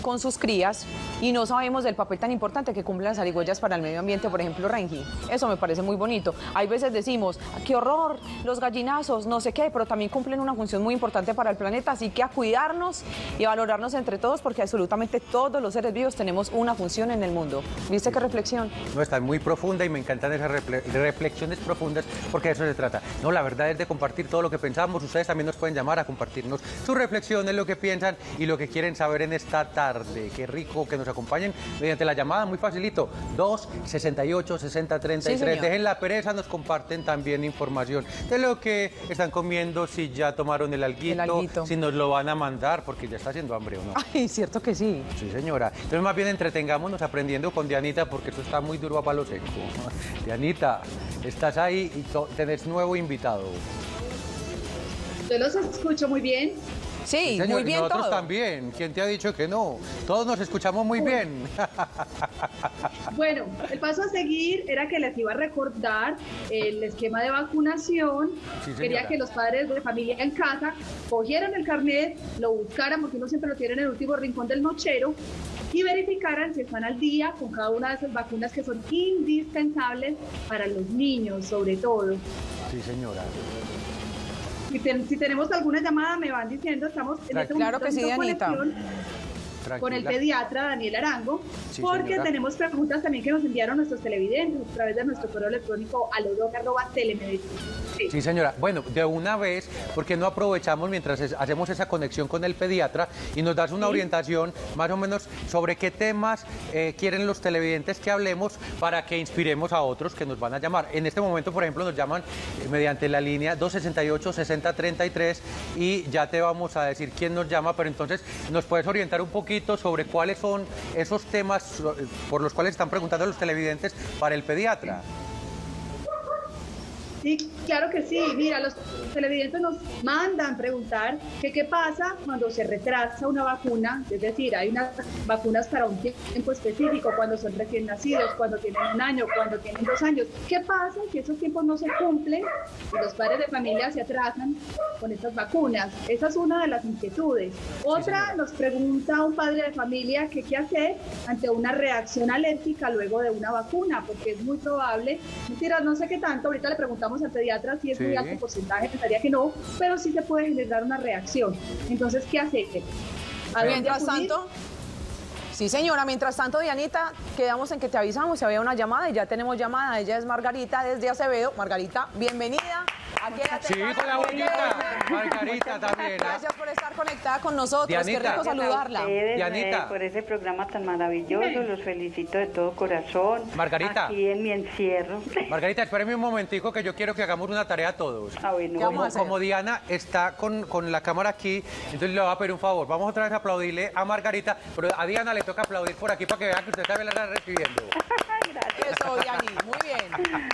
con sus crías y no sabemos del papel tan importante que cumplen las zarigüeyas para el medio ambiente, por ejemplo, Renji. Eso me parece muy bonito. Hay veces decimos, qué horror, los gallinazos, no sé qué, pero también cumplen una función muy importante para el planeta, así que a cuidarnos y valorarnos entre todos porque absolutamente todos los seres vivos tenemos una función en el mundo. ¿Viste qué reflexión? No, está muy profunda y me encantan esas refle- reflexiones profundas porque de eso se trata. No, la verdad es de compartir todo lo que pensamos. Ustedes también nos pueden llamar a compartirnos sus reflexiones, lo que piensan y lo que quieren saber en esta tarde. Qué rico que nos acompañen mediante la llamada, muy facilito. 2 68 60 33. Sí. Dejen la pereza, nos comparten también información de lo que están comiendo, si ya tomaron el alguito, El alguito. si nos lo van a mandar porque ya está haciendo hambre o no. Ay, cierto que sí. Sí, señora. Entonces, más bien entretengámonos aprendiendo con Dianita porque esto está muy duro a palo seco. Dianita, estás ahí y tenés nuevo invitado. Yo los escucho muy bien. Sí, Señor, muy y bien nosotros todo. también. ¿Quién te ha dicho que no? Todos nos escuchamos muy bien. Bueno, el paso a seguir era que les iba a recordar el esquema de vacunación. Sí. Quería que los padres de familia en casa cogieran el carnet, lo buscaran, porque uno siempre lo tiene en el último rincón del nochero, y verificaran si están al día con cada una de esas vacunas que son indispensables para los niños, sobre todo. Sí, señora. Si, ten- si tenemos alguna llamada, me van diciendo, estamos en este Claro momento que sí, haciendo Dianita. Con el pediatra Daniel Arango, Sí, porque señora. tenemos preguntas también que nos enviaron nuestros televidentes a través de nuestro correo electrónico alodon.telemedicina. Sí. Sí, señora. Bueno, de una vez, porque no aprovechamos mientras es- hacemos esa conexión con el pediatra y nos das una orientación más o menos sobre qué temas eh, quieren los televidentes que hablemos para que inspiremos a otros que nos van a llamar. En este momento, por ejemplo, nos llaman eh, mediante la línea 268-6033 y ya te vamos a decir quién nos llama, pero entonces nos puedes orientar un poquito sobre cuáles son esos temas eh, por los cuales están preguntando los televidentes para el pediatra. Claro que sí. Mira, los televidentes nos mandan preguntar que qué pasa cuando se retrasa una vacuna, es decir, hay unas vacunas para un tiempo específico, cuando son recién nacidos, cuando tienen un año, cuando tienen dos años. ¿Qué pasa si esos tiempos no se cumplen y los padres de familia se atrasan con estas vacunas? Esa es una de las inquietudes. Otra nos pregunta un padre de familia que qué hacer ante una reacción alérgica luego de una vacuna, porque es muy probable, mentiras, no sé qué tanto, ahorita le preguntamos al pediatra si es Sí. muy alto porcentaje, pensaría que no, pero sí se puede generar una reacción. Entonces, ¿qué dónde Mientras tanto, sí señora, mientras tanto, Dianita, quedamos en que te avisamos si había una llamada y ya tenemos llamada. Ella es Margarita desde Acevedo. Margarita, bienvenida. Sí, con la boquita. Margarita también. ¿ah? Gracias por estar conectada con nosotros. Qué Dianita. rico saludarla. ustedes, Dianita. eh, por ese programa tan maravilloso, los felicito de todo corazón. Margarita. Aquí en mi encierro. Margarita, espérame un momentico que yo quiero que hagamos una tarea todos. Ah, bueno. ¿Qué a Como, Diana está con, con la cámara aquí, entonces le voy a pedir un favor. Vamos otra vez a aplaudirle a Margarita, pero a Diana le toca aplaudir por aquí para que vean que usted también la está recibiendo. Eso, Diani, muy bien.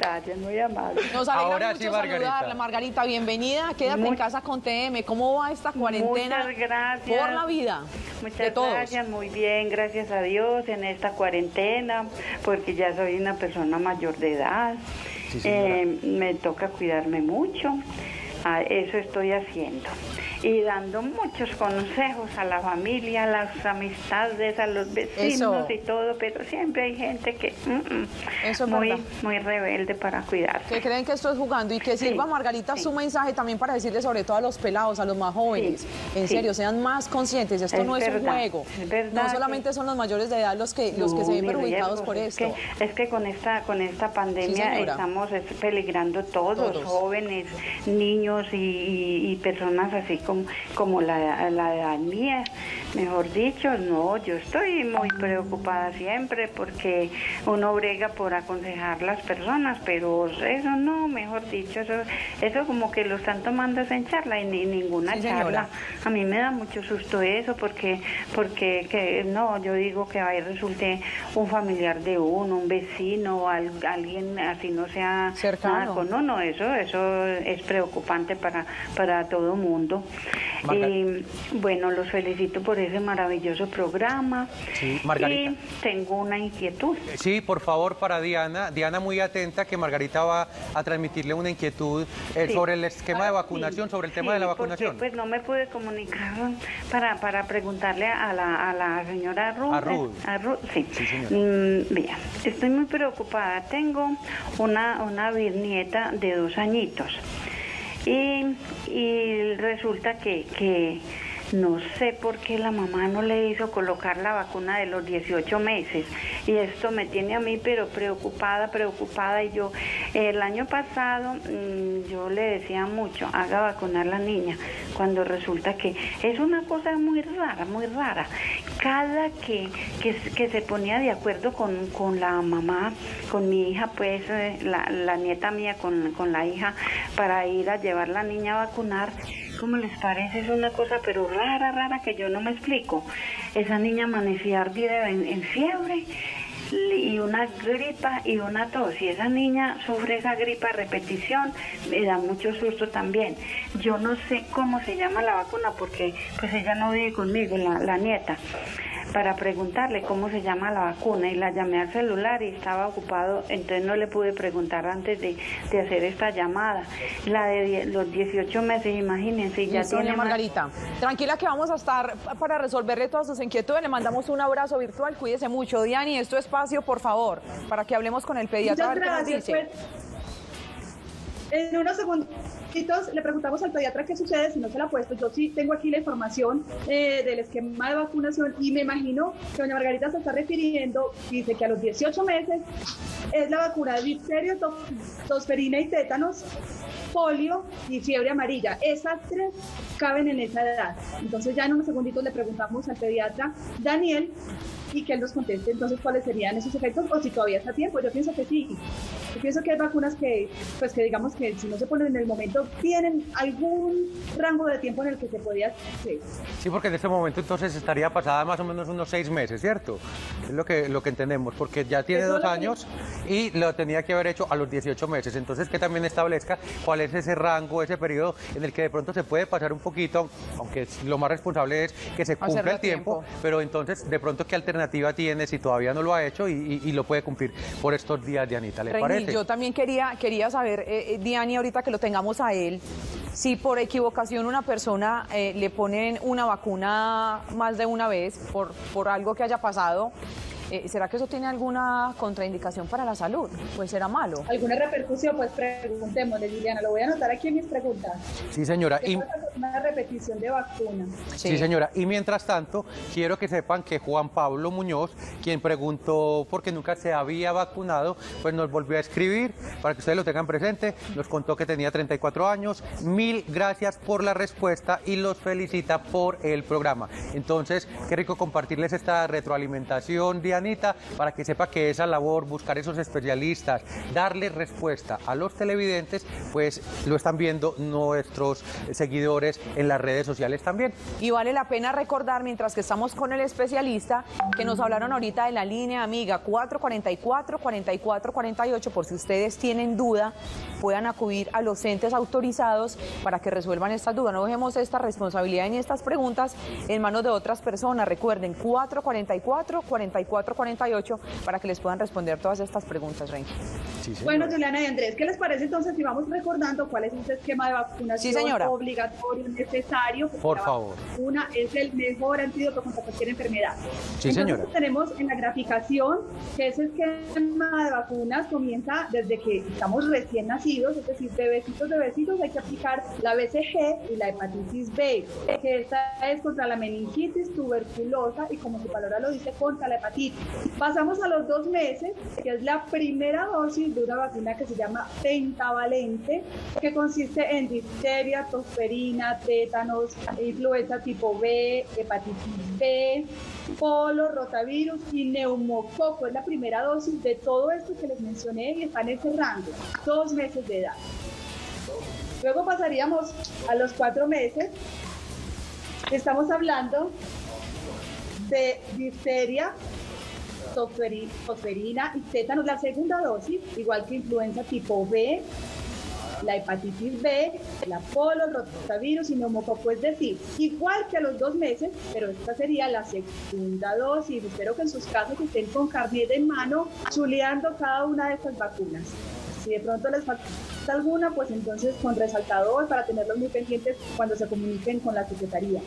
Gracias, muy amable. Nos alegra Ahora mucho sí, Margarita. saludarla, Margarita. Bienvenida. Quédate en casa con TM. ¿Cómo va esta cuarentena? Muchas gracias. Por la vida. Muchas de todos. gracias, muy bien, gracias a Dios en esta cuarentena, porque ya soy una persona mayor de edad. Sí. Eh, me toca cuidarme mucho, eso estoy haciendo. Y dando muchos consejos a la familia, a las amistades, a los vecinos Eso. y todo, pero siempre hay gente que mm, mm, Eso es muy, verdad. muy rebelde para cuidarse. Que creen que esto es jugando y que sirva, Sí, Margarita, sí. su mensaje también para decirle sobre todo a los pelados, a los más jóvenes. Sí, En serio, sean más conscientes. Esto Es no es un juego. es verdad No solamente son los mayores de edad los que, los que se ven perjudicados por es esto. Que, es que con esta, con esta pandemia estamos es, peligrando todos, Todos. jóvenes, niños y, y- y personas así como, como la, la edad mía. Mejor dicho, no, yo estoy muy preocupada siempre porque uno brega por aconsejar las personas, pero eso no, mejor dicho, eso, eso como que lo están tomando en charla y ni ninguna Sí, charla. A mí me da mucho susto eso porque porque que no, yo digo que ahí resulte un familiar de uno, un vecino, al- alguien así no sea Cercano. nada con- no, no, eso eso es preocupante para para todo mundo. Y bueno, los felicito por ese maravilloso programa. Sí, Margarita. Y tengo una inquietud. Sí, por favor, para Diana. Diana muy atenta que Margarita va a transmitirle una inquietud eh, Sí. sobre el esquema de Ah, vacunación, sí, sobre el tema de la porque, vacunación. pues no me pude comunicar para, para preguntarle a la, a la señora Ruth. A Ruth. eh, a Ruth, sí. Señora. Mm, bien, estoy muy preocupada. Tengo una, una bisnieta de dos añitos. Y, resulta que, que no sé por qué la mamá no le hizo colocar la vacuna de los 18 meses. Y esto me tiene a mí, pero preocupada, preocupada. Y yo, el año pasado, mm, yo le decía mucho, haga vacunar la niña, cuando resulta que es una cosa muy rara, muy rara. Cada que, que, que se ponía de acuerdo con, con la mamá, con mi hija, pues eh, la, la nieta mía con, con la hija, para ir a llevar la niña a vacunar, ¿Cómo les parece? Es una cosa pero rara, rara que yo no me explico. Esa niña amanecía ardida en, en fiebre y una gripa y una tos. Y esa niña sufre esa gripa a repetición, me da mucho susto también. Yo no sé cómo se llama la vacuna porque pues ella no vive conmigo, la, la nieta para preguntarle cómo se llama la vacuna y la llamé al celular y estaba ocupado, entonces no le pude preguntar antes de, de hacer esta llamada. La de die- los 18 meses, imagínense, ya Listo, tiene más- Margarita. Tranquila que vamos a estar para resolverle todas sus inquietudes. Le mandamos un abrazo virtual. Cuídese mucho. Diani, es tu espacio, por favor, para que hablemos con el pediatra. Muchas a ver qué nos gracias. dice. Pues, en unos segunditos le preguntamos al pediatra qué sucede si no se la ha puesto. Yo sí tengo aquí la información eh, del esquema de vacunación y me imagino que doña Margarita se está refiriendo, dice que a los 18 meses es la vacuna de difteria, to- tosferina y tétanos, polio y fiebre amarilla. Esas tres caben en esa edad. Entonces ya en unos segunditos le preguntamos al pediatra Daniel y que él nos conteste entonces cuáles serían esos efectos o si todavía está a tiempo. Yo pienso que sí. Yo pienso que hay vacunas que, pues que digamos que si no se ponen en el momento, tienen algún rango de tiempo en el que se podía hacer. Sí, porque en este momento entonces estaría pasada más o menos unos seis meses, ¿cierto? Es lo que, lo que entendemos, porque ya tiene Eso dos que- años y lo tenía que haber hecho a los 18 meses. Entonces, que también establezca cuál es ese rango, ese periodo en el que de pronto se puede pasar un poquito, aunque lo más responsable es que se cumpla el tiempo, tiempo. pero entonces, de pronto, ¿qué alternativa tiene si todavía no lo ha hecho y, y- y lo puede cumplir por estos días, Dianita? ¿Le parece? yo también quería, quería saber, eh, eh, Diani, ahorita que lo tengamos a él, si por equivocación una persona eh, le ponen una vacuna más de una vez por, por algo que haya pasado, eh, ¿será que eso tiene alguna contraindicación para la salud? Pues será malo. ¿Alguna repercusión? Pues preguntémosle, Liliana. Lo voy a anotar aquí en mis preguntas. Sí, señora. ¿Qué Y, pasa con una repetición de vacuna. Sí. señora. Y mientras tanto, quiero que sepan que Juan Pablo Muñoz, quien preguntó por qué nunca se había vacunado, pues nos volvió a escribir para que ustedes lo tengan presente. Nos contó que tenía 34 años. Mil gracias por la respuesta y los felicita por el programa. Entonces, qué rico compartirles esta retroalimentación, Dianita, para que sepa que esa labor, buscar esos especialistas, darle respuesta a los televidentes, pues lo están viendo nuestros seguidores en las redes sociales también. Y vale la pena recordar, mientras que estamos con el especialista, que nos hablaron ahorita de la línea amiga 444-4448, por si ustedes tienen duda, puedan acudir a los entes autorizados para que resuelvan estas dudas. No dejemos esta responsabilidad ni estas preguntas en manos de otras personas. Recuerden, 444-4448 para que les puedan responder todas estas preguntas, Rey. bueno, Juliana y Andrés, ¿qué les parece entonces si vamos recordando cuál es ese esquema de vacunación obligatorio, necesario? Por favor. Una es el mejor antídoto contra cualquier enfermedad. Sí, señora. tenemos en la graficación que ese esquema de vacunas comienza desde que estamos recién nacidos, es decir, bebecitos, bebecitos, hay que aplicar la BCG y la hepatitis B, que esta es contra la meningitis, tuberculosa y como su palabra lo dice, contra la hepatitis. Pasamos a los dos meses, que es la primera dosis de una vacuna que se llama pentavalente, que consiste en difteria, tosferina, tétanos, influenza tipo B, hepatitis B, polo, rotavirus y neumococo. Es la primera dosis de todo esto que les mencioné y están en ese rango, dos meses de edad. Luego pasaríamos a los cuatro meses. Estamos hablando de difteria, tosferina y tétanos, la segunda dosis, igual que influenza tipo B, la hepatitis B, la polo, rotavirus y neumococo, es decir, igual que a los dos meses, pero esta sería la segunda dosis. Espero que en sus casos estén con carnet en mano, chuleando cada una de estas vacunas. Si de pronto les falta alguna, pues entonces con resaltador para tenerlos muy pendientes cuando se comuniquen con la Secretaría.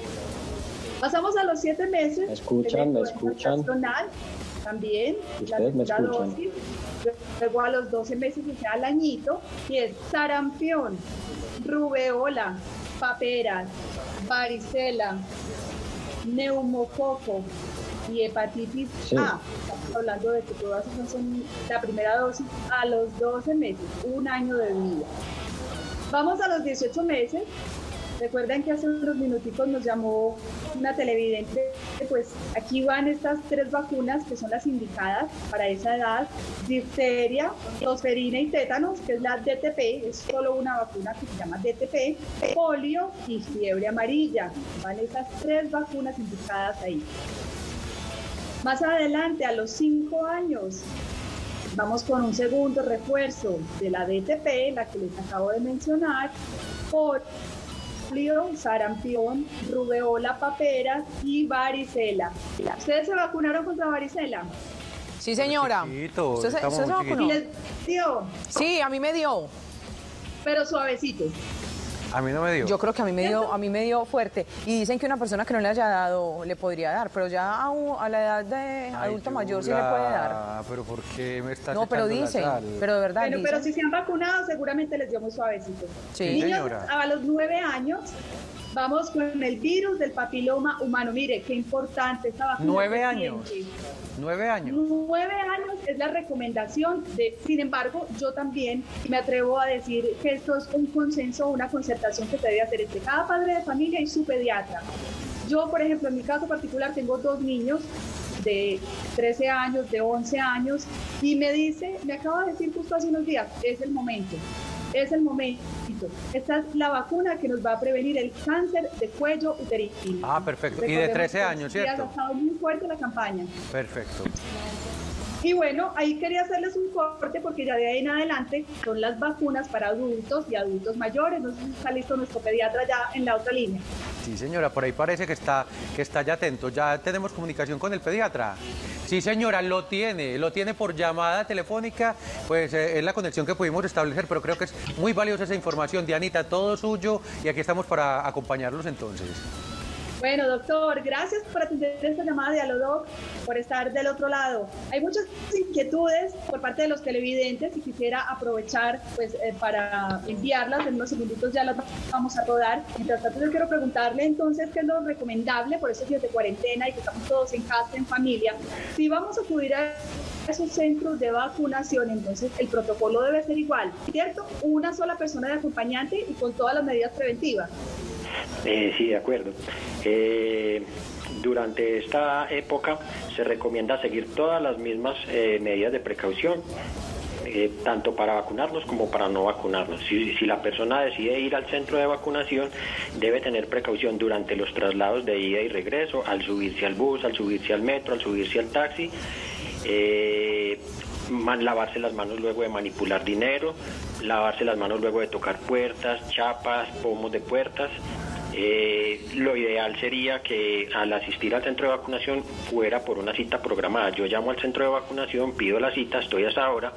Pasamos a los siete meses. ¿Me escuchan? ¿Me escuchan? También, la segunda dosis. Luego a los 12 meses, o sea, al añito, y es sarampión, rubeola, paperas, varicela, neumococo y hepatitis A. Estamos hablando de que todas esas son la primera dosis a los 12 meses, un año de vida. Vamos a los 18 meses, Recuerden que hace unos minuticos nos llamó una televidente, pues aquí van estas tres vacunas que son las indicadas para esa edad, difteria, tosferina y tétanos, que es la DTP, es solo una vacuna que se llama DTP, polio y fiebre amarilla. Van esas tres vacunas indicadas ahí. Más adelante, a los cinco años, vamos con un segundo refuerzo de la DTP, la que les acabo de mencionar, por sarampión, rubeola, papera y varicela. ¿Ustedes se vacunaron contra varicela? Sí, señora. ¿Usted, se, vacunó? ¿Les dio? Sí, a mí me dio. Pero suavecito. A mí no me dio. Yo creo que a mí me dio, a mí me dio fuerte. Y dicen que una persona que no le haya dado le podría dar, pero ya a, la edad de adulto mayor sí le puede dar. Pero ¿por qué me estás No, pero dicen, pero de verdad. pero si se han vacunado, seguramente les dio muy suavecito. Sí, Niños, a los nueve años Vamos con el virus del papiloma humano. Mire, qué importante esta vacuna. Nueve años. Nueve años. Nueve años es la recomendación de, sin embargo, yo también me atrevo a decir que esto es un consenso, una concertación que se debe hacer entre cada padre de familia y su pediatra. Yo, por ejemplo, en mi caso particular, tengo dos niños de 13 años, de 11 años, y me dice, me acaba de decir justo hace unos días, es el momento es el momento. Esta es la vacuna que nos va a prevenir el cáncer de cuello uterino. Ah, perfecto. y de 13 años, ¿cierto? Ha estado muy fuerte la campaña. Perfecto. Y bueno, ahí quería hacerles un corte porque ya de ahí en adelante son las vacunas para adultos y adultos mayores. No sé si está listo nuestro pediatra ya en la otra línea. Sí, señora, por ahí parece que está, que está ya atento. Ya tenemos comunicación con el pediatra. Sí, señora, lo tiene, lo tiene por llamada telefónica, pues eh, es la conexión que pudimos establecer, pero creo que es muy valiosa esa información. Dianita, todo suyo y aquí estamos para acompañarlos entonces. Bueno, doctor, gracias por atender esta llamada de Alodoc, por estar del otro lado. Hay muchas inquietudes por parte de los televidentes y quisiera aprovechar pues eh, para enviarlas. En unos segunditos ya las vamos a rodar. Mientras tanto, yo quiero preguntarle entonces qué es lo recomendable por esos días de cuarentena y que estamos todos en casa, en familia. Si vamos a acudir a esos centros de vacunación, entonces el protocolo debe ser igual, ¿cierto? Una sola persona de acompañante y con todas las medidas preventivas. Eh, sí, de acuerdo. Eh, durante esta época se recomienda seguir todas las mismas eh, medidas de precaución. tanto para vacunarnos como para no vacunarnos. Si, si, la persona decide ir al centro de vacunación, debe tener precaución durante los traslados de ida y regreso, al subirse al bus, al subirse al metro, al subirse al taxi, lavarse las manos luego de manipular dinero, lavarse las manos luego de tocar puertas, chapas, pomos de puertas. Eh, lo ideal sería que al asistir al centro de vacunación fuera por una cita programada. Yo llamo al centro de vacunación, pido la cita, estoy hasta ahora,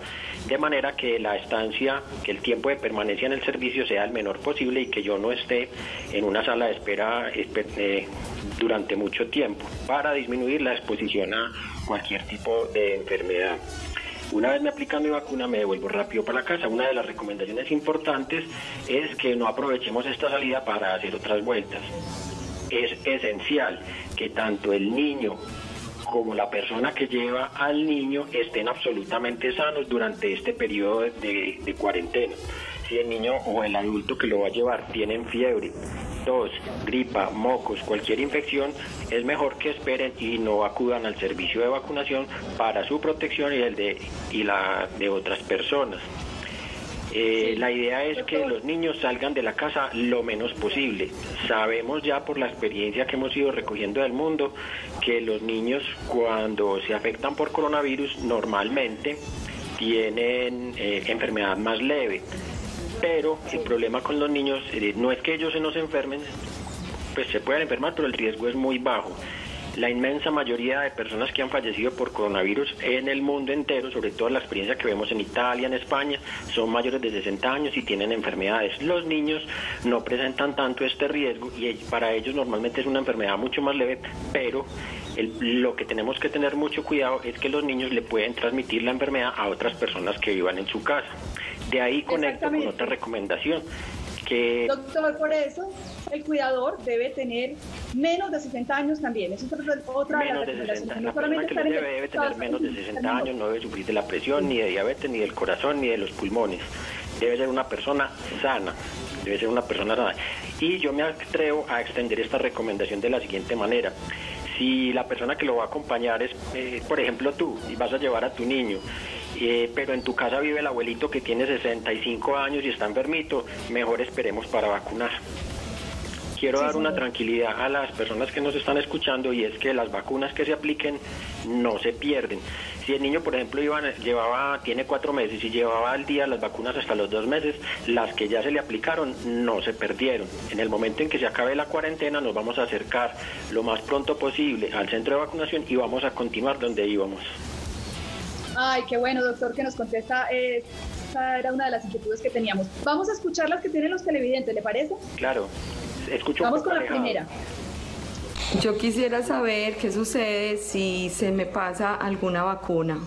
de manera que la estancia, que el tiempo de permanencia en el servicio sea el menor posible y que yo no esté en una sala de espera eh, durante mucho tiempo para disminuir la exposición a cualquier tipo de enfermedad. Una vez me aplican mi vacuna me devuelvo rápido para la casa. Una de las recomendaciones importantes es que no aprovechemos esta salida para hacer otras vueltas. Es esencial que tanto el niño como la persona que lleva al niño estén absolutamente sanos durante este periodo de, de cuarentena. Si el niño o el adulto que lo va a llevar tienen fiebre, tos, gripa, mocos, cualquier infección, es mejor que esperen y no acudan al servicio de vacunación para su protección y el de y la de otras personas. Eh, la idea es que los niños salgan de la casa lo menos posible. Sabemos ya por la experiencia que hemos ido recogiendo del mundo que los niños cuando se afectan por coronavirus normalmente tienen eh, enfermedad más leve pero el problema con los niños eh, no es que ellos se nos enfermen, pues se pueden enfermar, pero el riesgo es muy bajo. La inmensa mayoría de personas que han fallecido por coronavirus en el mundo entero, sobre todo la experiencia que vemos en Italia, en España, son mayores de 60 años y tienen enfermedades. Los niños no presentan tanto este riesgo y para ellos normalmente es una enfermedad mucho más leve, pero lo que tenemos que tener mucho cuidado es que los niños le pueden transmitir la enfermedad a otras personas que vivan en su casa. De ahí conecto con otra recomendación. Que... Doctor, por eso el cuidador debe tener menos de 60 años también. Eso es otra menos de las recomendaciones. La persona que debe, debe tener menos de 60 años, no debe sufrir de la presión, ni de diabetes, ni del corazón, ni de los pulmones. Debe ser una persona sana, debe ser una persona sana. Y yo me atrevo a extender esta recomendación de la siguiente manera. Si la persona que lo va a acompañar es, eh, por ejemplo, tú, y vas a llevar a tu niño, eh, pero en tu casa vive el abuelito que tiene 65 años y está enfermito, mejor esperemos para vacunar. Quiero dar una tranquilidad a las personas que nos están escuchando y es que las vacunas que se apliquen no se pierden. Si el niño, por ejemplo, llevaba, tiene cuatro meses y llevaba al día las vacunas hasta los dos meses, las que ya se le aplicaron no se perdieron. En el momento en que se acabe la cuarentena nos vamos a acercar lo más pronto posible al centro de vacunación y vamos a continuar donde íbamos. Ay, qué bueno, doctor, que nos contesta. Eh, esa era una de las inquietudes que teníamos. Vamos a escuchar las que tienen los televidentes, ¿le parece? Claro, escucho. Vamos con la primera. Yo quisiera saber qué sucede si se me pasa alguna vacuna.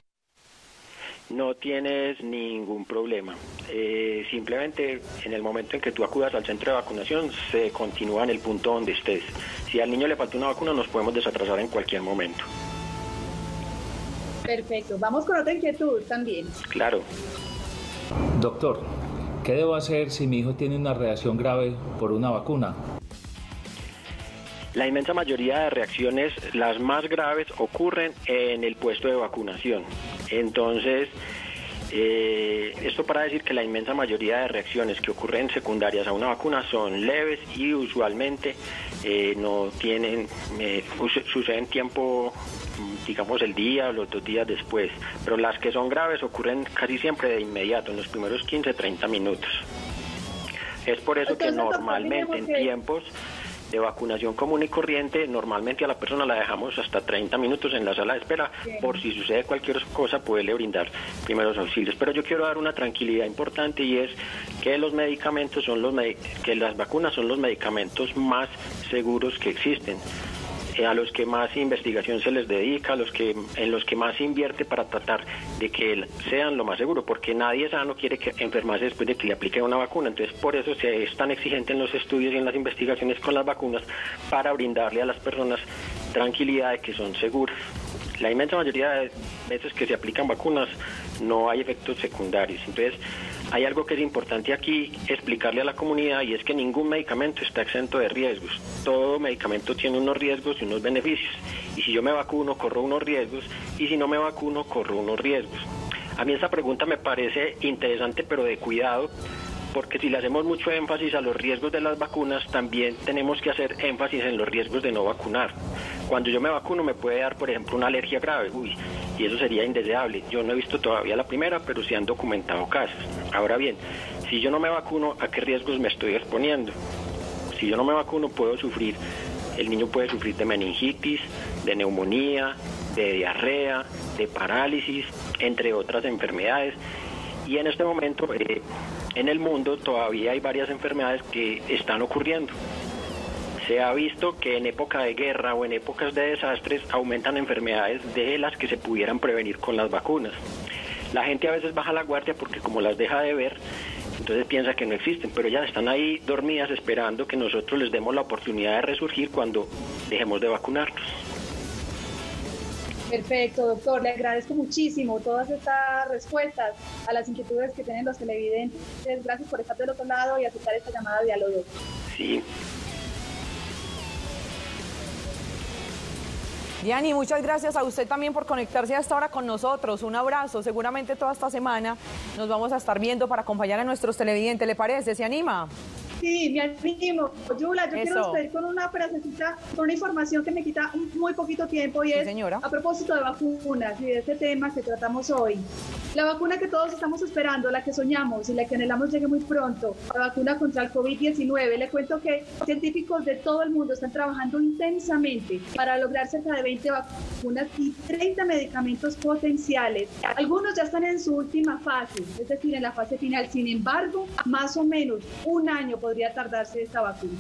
No tienes ningún problema. Eh, simplemente en el momento en que tú acudas al centro de vacunación se continúa en el punto donde estés. Si al niño le falta una vacuna nos podemos desatrasar en cualquier momento. Perfecto. Vamos con otra inquietud también. Claro. Doctor, ¿qué debo hacer si mi hijo tiene una reacción grave por una vacuna? La inmensa mayoría de reacciones, las más graves, ocurren en el puesto de vacunación. Entonces, eh, esto para decir que la inmensa mayoría de reacciones que ocurren secundarias a una vacuna son leves y usualmente eh, no tienen, eh, suceden tiempo digamos el día o los dos días después, pero las que son graves ocurren casi siempre de inmediato, en los primeros 15, 30 minutos. Es por eso que normalmente en tiempos de vacunación común y corriente, normalmente a la persona la dejamos hasta 30 minutos en la sala de espera, por si sucede cualquier cosa, poderle brindar primeros auxilios. Pero yo quiero dar una tranquilidad importante y es que los medicamentos son los que las vacunas son los medicamentos más seguros que existen a los que más investigación se les dedica, a los que en los que más se invierte para tratar de que sean lo más seguro, porque nadie sano quiere que enfermarse después de que le aplique una vacuna. Entonces, por eso se es tan exigente en los estudios y en las investigaciones con las vacunas para brindarle a las personas tranquilidad de que son seguras. La inmensa mayoría de veces que se aplican vacunas no hay efectos secundarios. Entonces, hay algo que es importante aquí explicarle a la comunidad y es que ningún medicamento está exento de riesgos. Todo medicamento tiene unos riesgos y unos beneficios. Y si yo me vacuno, corro unos riesgos y si no me vacuno, corro unos riesgos. A mí esta pregunta me parece interesante pero de cuidado porque si le hacemos mucho énfasis a los riesgos de las vacunas, también tenemos que hacer énfasis en los riesgos de no vacunar. Cuando yo me vacuno me puede dar, por ejemplo, una alergia grave, uy, y eso sería indeseable. Yo no he visto todavía la primera, pero sí han documentado casos. Ahora bien, si yo no me vacuno, ¿a qué riesgos me estoy exponiendo? Si yo no me vacuno, puedo sufrir, el niño puede sufrir de meningitis, de neumonía, de diarrea, de parálisis, entre otras enfermedades. Y en este momento, eh, en el mundo todavía hay varias enfermedades que están ocurriendo. Se ha visto que en época de guerra o en épocas de desastres aumentan enfermedades de las que se pudieran prevenir con las vacunas. La gente a veces baja la guardia porque como las deja de ver, entonces piensa que no existen, pero ya están ahí dormidas esperando que nosotros les demos la oportunidad de resurgir cuando dejemos de vacunarnos. Perfecto, doctor. Le agradezco muchísimo todas estas respuestas a las inquietudes que tienen los televidentes. Gracias por estar del otro lado y aceptar esta llamada de diálogo. Sí. Diani, muchas gracias a usted también por conectarse hasta ahora con nosotros. Un abrazo. Seguramente toda esta semana nos vamos a estar viendo para acompañar a nuestros televidentes. ¿Le parece? ¿Se anima? Sí, me animo. Yula, yo quiero despedir con una frasecita, con una información que me quita muy poquito tiempo y es a propósito de vacunas y de este tema que tratamos hoy. La vacuna que todos estamos esperando, la que soñamos y la que anhelamos llegue muy pronto, la vacuna contra el COVID-19. Le cuento que científicos de todo el mundo están trabajando intensamente para lograr cerca de 20 vacunas y 30 medicamentos potenciales. Algunos ya están en su última fase, es decir, en la fase final. Sin embargo, más o menos un año podría tardarse esta vacuna.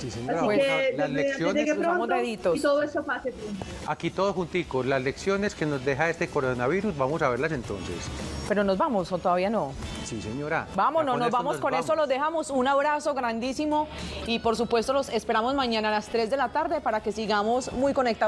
Sí, señora. Así que las lecciones, pronto y todo eso pase pronto. Aquí todos junticos, las lecciones que nos deja este coronavirus, vamos a verlas entonces. Pero nos vamos o todavía no. Sí, señora. Vámonos, nos vamos con eso, los dejamos. Un abrazo grandísimo y por supuesto los esperamos mañana a las 3 de la tarde para que sigamos muy conectados.